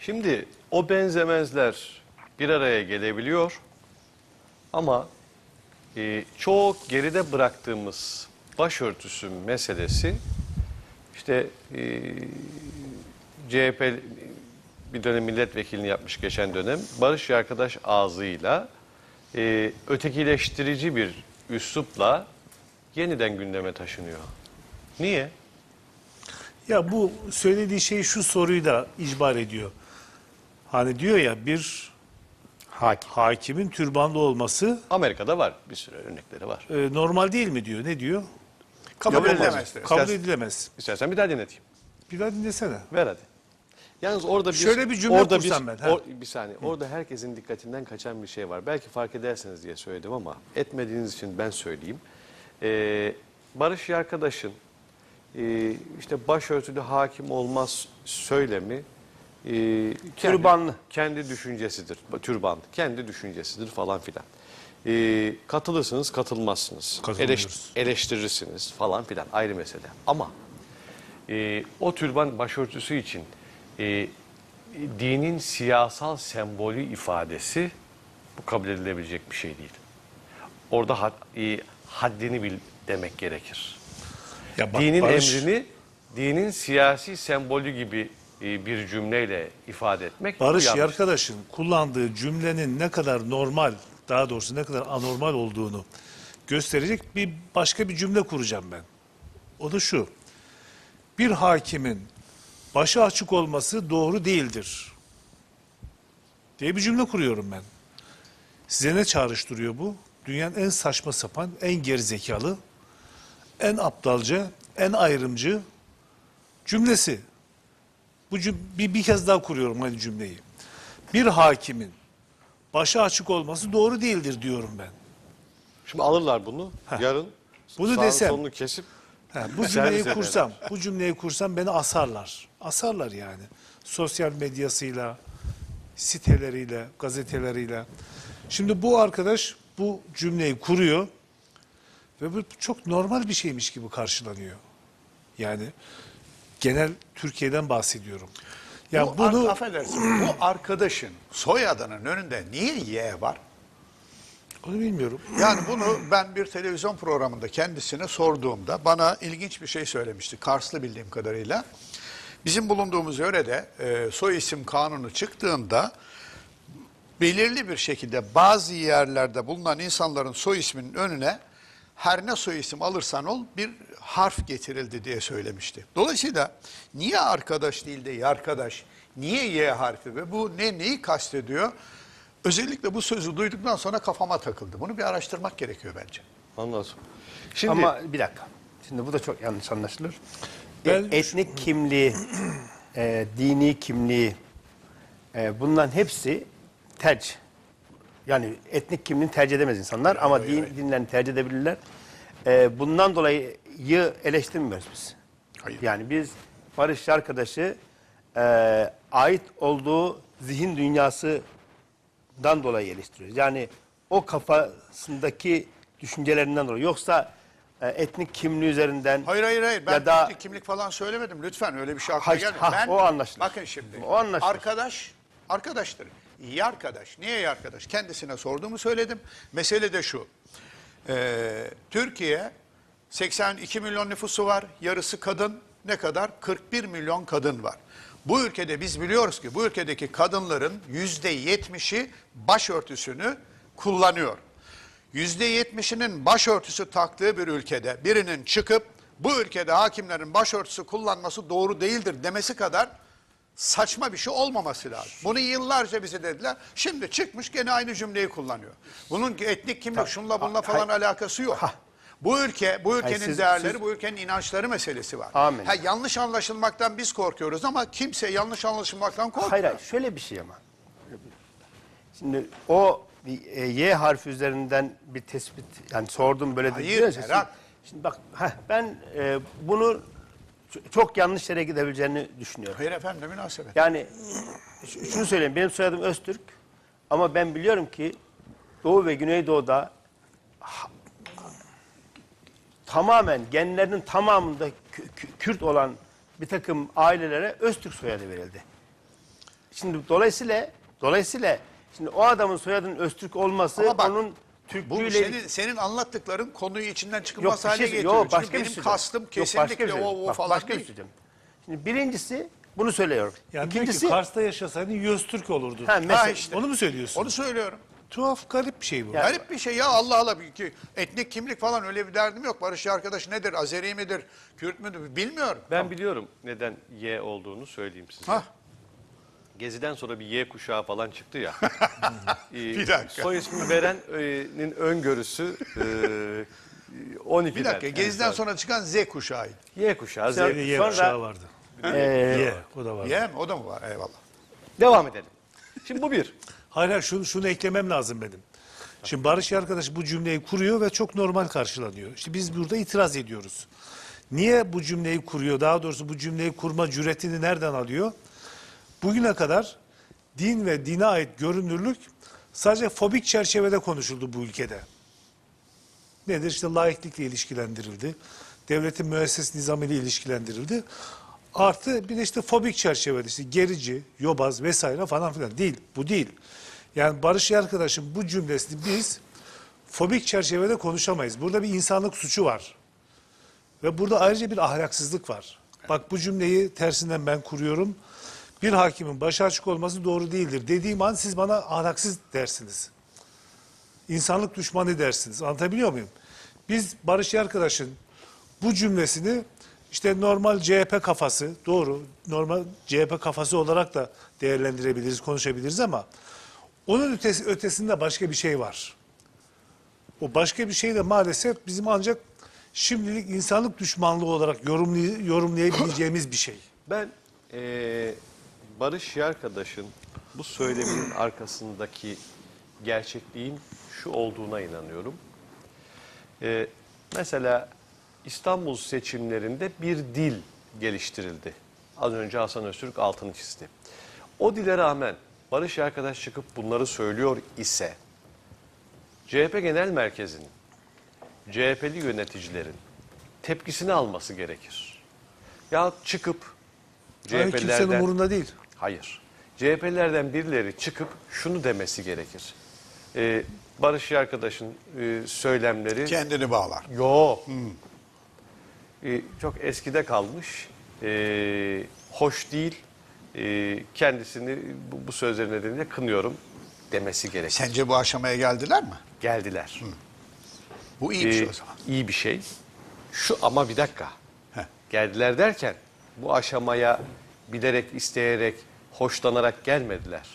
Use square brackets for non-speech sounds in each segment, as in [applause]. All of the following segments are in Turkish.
Şimdi o benzemezler bir araya gelebiliyor ama e, çok geride bıraktığımız başörtüsü meselesi işte e, CHP bir dönem milletvekilini yapmış geçen dönem Barış Arkadaş ağzıyla e, ötekileştirici bir üslupla yeniden gündeme taşınıyor. Niye? Ya bu söylediği şey şu soruyu da icbar ediyor. Hani diyor ya bir Hakim. hakimin türbanlı olması Amerika'da var bir sürü örnekleri var. e, normal değil mi diyor. Ne diyor? Kabul Yapılmaz. edilemez. Kabul İstersen- edilemez. İstersen bir daha dinleteyim. Bir daha dinlesene. Ver hadi. Yalnız orada bir Şöyle bir cümle orada kursam ben, ha. or- bir saniye. Orada herkesin dikkatinden kaçan bir şey var. Belki fark edersiniz diye söyledim ama etmediğiniz için ben söyleyeyim. Ee, Barış arkadaşın e, işte başörtülü hakim olmaz söylemi e, Türbanlı. kendi düşüncesidir. Türban kendi düşüncesidir falan filan. E, katılırsınız, katılmazsınız. Katılmıyoruz. Eleş- eleştirirsiniz falan filan ayrı mesele. Ama e, o türban başörtüsü için e, dinin siyasal sembolü ifadesi bu kabul edilebilecek bir şey değil. Orada had, e, haddini bil demek gerekir. Ya bak, dinin Barış- emrini dinin siyasi sembolü gibi e, bir cümleyle ifade etmek Barış yanlış. arkadaşın kullandığı cümlenin ne kadar normal, daha doğrusu ne kadar anormal olduğunu gösterecek bir başka bir cümle kuracağım ben. O da şu. Bir hakimin başı açık olması doğru değildir. Diye bir cümle kuruyorum ben. Size ne çağrıştırıyor bu? Dünyanın en saçma sapan, en gerizekalı, en aptalca, en ayrımcı cümlesi. Bu bir, bir kez daha kuruyorum aynı cümleyi. Bir hakimin başı açık olması doğru değildir diyorum ben. Şimdi alırlar bunu yarın Bunu desem- sonunu kesip Ha, bu cümleyi kursam, bu cümleyi kursam beni asarlar. Asarlar yani. Sosyal medyasıyla, siteleriyle, gazeteleriyle. Şimdi bu arkadaş bu cümleyi kuruyor ve bu çok normal bir şeymiş gibi karşılanıyor. Yani genel Türkiye'den bahsediyorum. Ya bu bunu ar- affedersin, bu arkadaşın soyadının önünde niye Y var? onu bilmiyorum. Yani bunu ben bir televizyon programında kendisine sorduğumda bana ilginç bir şey söylemişti. Karslı bildiğim kadarıyla. Bizim bulunduğumuz yörede e, soy isim kanunu çıktığında belirli bir şekilde bazı yerlerde bulunan insanların soy isminin önüne her ne soy isim alırsan ol bir harf getirildi diye söylemişti. Dolayısıyla niye arkadaş değil de arkadaş, niye Y harfi ve bu ne neyi kastediyor? Özellikle bu sözü duyduktan sonra kafama takıldı. Bunu bir araştırmak gerekiyor bence. anlasın. Şimdi Ama bir dakika. Şimdi bu da çok yanlış anlaşılır. Ben- E, etnik kimliği, e, dini kimliği, e, bunların hepsi tercih. Yani etnik kimliğini tercih edemez insanlar ama din, dinlerini tercih edebilirler. E, bundan dolayı yı eleştirmiyoruz biz. Hayır. Yani biz Barış arkadaşı e, ait olduğu zihin dünyasından dolayı eleştiriyoruz. Yani o kafasındaki düşüncelerinden dolayı. Yoksa e, etnik kimliği üzerinden Hayır hayır hayır ben ya da etnik kimlik falan söylemedim lütfen öyle bir şey aklıma Hayır, gelmiyor. ha, Ben, o anlaşılır. Bakın şimdi O anlaşılır. arkadaş arkadaştır. İyi arkadaş. Niye iyi arkadaş? Kendisine sorduğumu söyledim. Mesele de şu. Ee, Türkiye 82 milyon nüfusu var. Yarısı kadın. Ne kadar? 41 milyon kadın var. Bu ülkede biz biliyoruz ki bu ülkedeki kadınların yüzde yetmişi başörtüsünü kullanıyor. Yüzde yetmişinin başörtüsü taktığı bir ülkede birinin çıkıp bu ülkede hakimlerin başörtüsü kullanması doğru değildir demesi kadar saçma bir şey olmaması lazım. Bunu yıllarca bize dediler. Şimdi çıkmış gene aynı cümleyi kullanıyor. Bunun etnik kimlik şunla bununla falan alakası yok. Bu ülke, bu ülkenin siz- değerleri, siz- bu ülkenin inançları meselesi var. Amin. Ha, yanlış anlaşılmaktan biz korkuyoruz ama kimse yanlış anlaşılmaktan korkmuyor. Hayır hayır şöyle bir şey ama. Şimdi o bir, e, Y harfi üzerinden bir tespit yani sordum böyle Hayır, dediniz ya, Berat. Şimdi, bak heh, ben e, bunu çok yanlış yere gidebileceğini düşünüyorum. Hayır efendim ne münasebet. Yani şunu söyleyeyim benim soyadım Öztürk ama ben biliyorum ki Doğu ve Güneydoğu'da tamamen genlerinin tamamında Kü- Kü- Kürt olan bir takım ailelere Öztürk soyadı verildi. şimdi dolayısıyla dolayısıyla şimdi o adamın soyadının Öztürk olması bak, onun Bu Türklüğüyle senin, senin anlattıkların konuyu içinden çıkılmaz bir hale şey- getiriyor. yok, Çünkü başka bir benim şey söyleyeceğim. kastım Yok, başka kesinlikle bir şey o, o. Bak, falan başka bir değil. şey söyleyeceğim. Şimdi birincisi bunu söylüyorum. Yani İkincisi ki Kars'ta yaşasaydın Yoztürk olurdun. ha, mesela, Ha işte. Onu mu söylüyorsun? Onu söylüyorum. Tuhaf garip bir şey bu. Ya- Garip bir şey ya Allah Allah. Bir- ki Etnik kimlik falan öyle bir derdim yok. Barış arkadaş nedir? Azeri midir? Kürt müdür? Bilmiyorum. Ben biliyorum neden Y olduğunu söyleyeyim size. Hah. Gezi'den sonra bir Y kuşağı falan çıktı ya. [laughs] Ee, Bir dakika. Soy ismi verenin öngörüsü e, 12'den. Bir dakika. Yani Geziden sonra çıkan Z kuşağı. Y kuşağı. Z. De Y Sonra- kuşağı vardı. Ee, Y, o da vardı. Y mi? O da mı var? Eyvallah. Devam edelim. Şimdi bu bir. [laughs] Hayır hayır şunu, şunu eklemem lazım benim. Şimdi Barış arkadaş bu cümleyi kuruyor ve çok normal karşılanıyor. İşte biz burada itiraz ediyoruz. Niye bu cümleyi kuruyor? Daha doğrusu bu cümleyi kurma cüretini nereden alıyor? Bugüne kadar din ve dine ait görünürlük sadece fobik çerçevede konuşuldu bu ülkede. Nedir? İşte laiklikle ilişkilendirildi. Devletin müesses nizamıyla ilişkilendirildi. Artı bir de işte fobik çerçevede işte gerici, yobaz vesaire falan filan değil. Bu değil. Yani Barış arkadaşım bu cümlesini biz fobik çerçevede konuşamayız. Burada bir insanlık suçu var. Ve burada ayrıca bir ahlaksızlık var. Bak bu cümleyi tersinden ben kuruyorum. Bir hakimin başı açık olması doğru değildir. Dediğim an siz bana ahlaksız dersiniz. İnsanlık düşmanı dersiniz. Anlatabiliyor muyum? Biz Barış arkadaşın bu cümlesini işte normal CHP kafası, doğru normal CHP kafası olarak da değerlendirebiliriz, konuşabiliriz ama onun ötesi, ötesinde başka bir şey var. O başka bir şey de maalesef bizim ancak şimdilik insanlık düşmanlığı olarak yorumlay- yorumlayabileceğimiz bir şey. Ben eee Barış arkadaşın bu söyleminin arkasındaki gerçekliğin şu olduğuna inanıyorum. Eee, mesela İstanbul seçimlerinde bir dil geliştirildi. Az önce Hasan Öztürk altını çizdi. O dile rağmen Barış arkadaş çıkıp bunları söylüyor ise CHP Genel Merkezi'nin CHP'li yöneticilerin tepkisini alması gerekir. Ya çıkıp Yani kimsenin CHP'lerden umurunda değil. Hayır. CHP'lerden birileri çıkıp şunu demesi gerekir. Ee, Barış arkadaşın e, söylemleri Kendini bağlar. Yo. Ee, çok eskide kalmış. Ee, hoş değil. Ee, kendisini bu, bu sözler nedeniyle kınıyorum demesi gerekir. Sence bu aşamaya geldiler mi? Geldiler. Bu iyi bir şey Ee, o zaman. iyi bir şey. Şu ama bir dakika. Heh. Geldiler derken bu aşamaya bilerek, isteyerek, hoşlanarak gelmediler.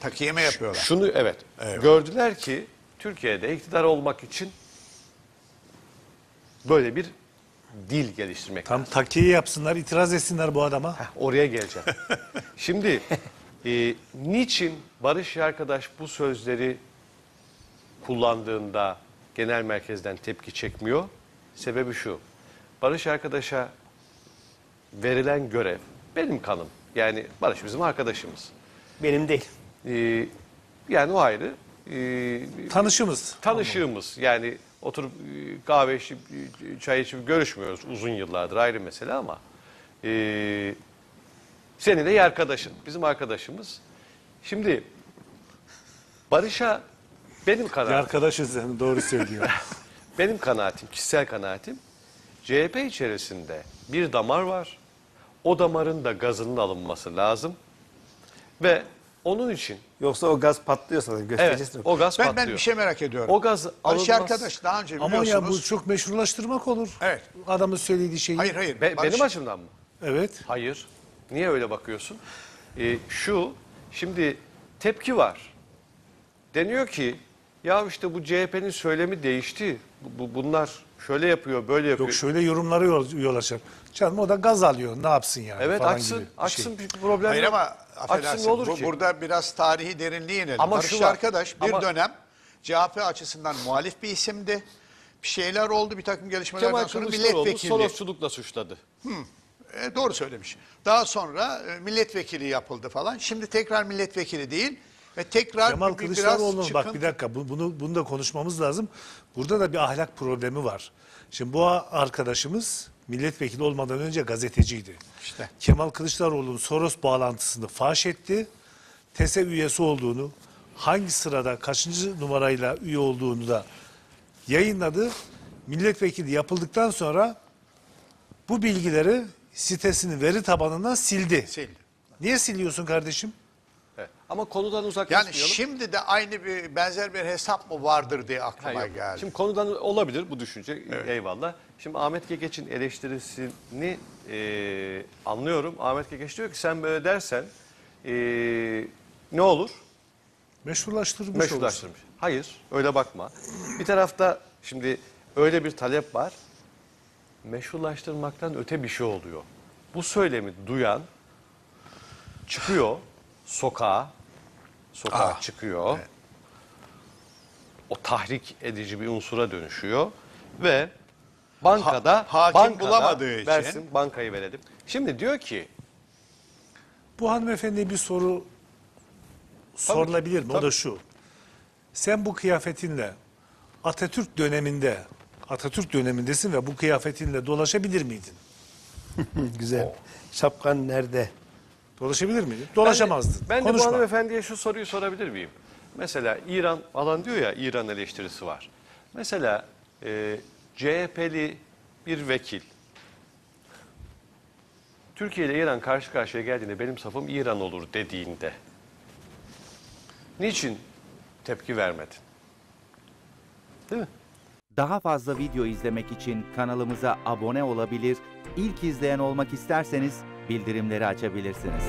Takiye mi yapıyorlar? Şunu evet. Eyvallah. Gördüler ki Türkiye'de iktidar olmak için böyle bir dil geliştirmek Tam takiye yapsınlar, itiraz etsinler bu adama. Heh, oraya geleceğim. [laughs] Şimdi e, niçin Barış arkadaş bu sözleri kullandığında genel merkezden tepki çekmiyor? Sebebi şu. Barış arkadaşa verilen görev benim kanım. Yani Barış bizim arkadaşımız. benim değil. E, yani o ayrı. E, Tanışımız. tanışığımız. Yani oturup e, kahve içip, e, çay içip görüşmüyoruz uzun yıllardır ayrı mesele ama e, senin de iyi arkadaşın, bizim arkadaşımız. Şimdi Barış'a benim Bir kanaatim, arkadaşız yani doğru söylüyor. [laughs] benim kanaatim, kişisel kanaatim CHP içerisinde bir damar var. O damarın da gazının alınması lazım. Ve onun için Yoksa o gaz patlıyorsa da evet o gaz Ben, patlıyor. ben bir şey merak ediyorum. O gaz alınmaz. arkadaş daha önce Ama biliyorsunuz. ya bu çok meşrulaştırmak olur. Evet. Adamın söylediği şeyi. Hayır hayır. Be- benim açımdan mı? Evet. Hayır. Niye öyle bakıyorsun? Ee, şu, şimdi tepki var. Deniyor ki, ya işte bu CHP'nin söylemi değişti. Bu, bu- bunlar şöyle yapıyor, böyle yapıyor. Yok şöyle yorumlara yol, yol açar. Canım o da gaz alıyor. Ne yapsın yani? evet falan açsın, gibi bir açsın şey. bir problem Hayır yok. ama affedersin. ne olur bu- ki? Burada biraz tarihi derinliğe inelim. Ama Barış şu var, arkadaş bir ama- dönem CHP açısından muhalif bir isimdi. Bir şeyler oldu bir takım gelişmelerden Kemal sonra Kılıçdaroğlu milletvekili. Sorosçulukla suçladı. E, doğru söylemiş. Daha sonra e, milletvekili yapıldı falan. Şimdi tekrar milletvekili değil ve tekrar Kemal bir- Kılıçdaroğlu'nun biraz bak bir dakika bu- bunu bunu da konuşmamız lazım. Burada da bir ahlak problemi var. Şimdi bu arkadaşımız milletvekili olmadan önce gazeteciydi. İşte. Kemal Kılıçdaroğlu'nun Soros bağlantısını faş etti TESE üyesi olduğunu, hangi sırada kaçıncı numarayla üye olduğunu da yayınladı. Milletvekili yapıldıktan sonra bu bilgileri sitesinin veri tabanından sildi. Sildi. Niye siliyorsun kardeşim? Evet. Ama konudan Yani uzaklaşmayalım. şimdi de aynı bir benzer bir hesap mı vardır diye aklıma Ha, yok. geldi. Şimdi konudan olabilir bu düşünce eyvallah. Şimdi Ahmet Gegeç'in eleştirisini e, anlıyorum. Ahmet Gegeç diyor ki sen böyle dersen e, ne olur? Meşrulaştırmış olursun. Meşrulaştırmış. Hayır öyle bakma. Bir tarafta şimdi öyle bir talep var. Meşrulaştırmaktan öte bir şey oluyor. Bu söylemi duyan çıkıyor sokağa, sokağa Ah, çıkıyor. O tahrik edici bir unsura dönüşüyor ve bankada Ha- hakim bankada bulamadığı için- versin bankayı verelim. Şimdi diyor ki Bu hanımefendiye bir soru sorulabilir mi? O da tabii. şu. Sen bu kıyafetinle Atatürk döneminde Atatürk dönemindesin ve bu kıyafetinle dolaşabilir miydin? [laughs] Güzel. Şapkan nerede? Dolaşabilir miydin? Dolaşamazdın. Ben de, ben de bu hanımefendiye şu soruyu sorabilir miyim? Mesela İran alan diyor ya İran eleştirisi var. Mesela e, CHP'li bir vekil Türkiye ile İran karşı karşıya geldiğinde benim safım İran olur dediğinde niçin tepki vermedin? Değil mi? Daha fazla video izlemek için kanalımıza abone olabilir, ilk izleyen olmak isterseniz bildirimleri açabilirsiniz.